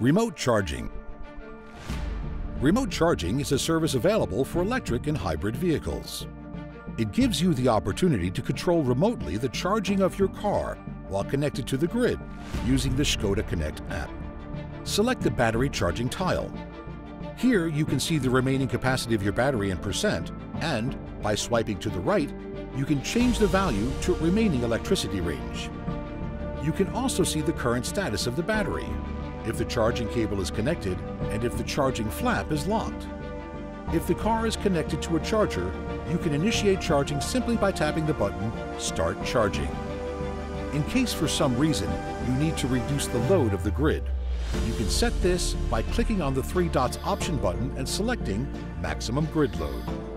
Remote charging. Remote charging is a service available for electric and hybrid vehicles. It gives you the opportunity to control remotely the charging of your car while connected to the grid using the Skoda Connect app. Select the battery charging tile. Here you can see the remaining capacity of your battery in percent and, by swiping to the right, you can change the value to remaining electricity range. You can also see the current status of the battery, if the charging cable is connected and if the charging flap is locked. If the car is connected to a charger, you can initiate charging simply by tapping the button Start Charging. In case for some reason you need to reduce the load of the grid, you can set this by clicking on the three dots option button and selecting Maximum Grid Load.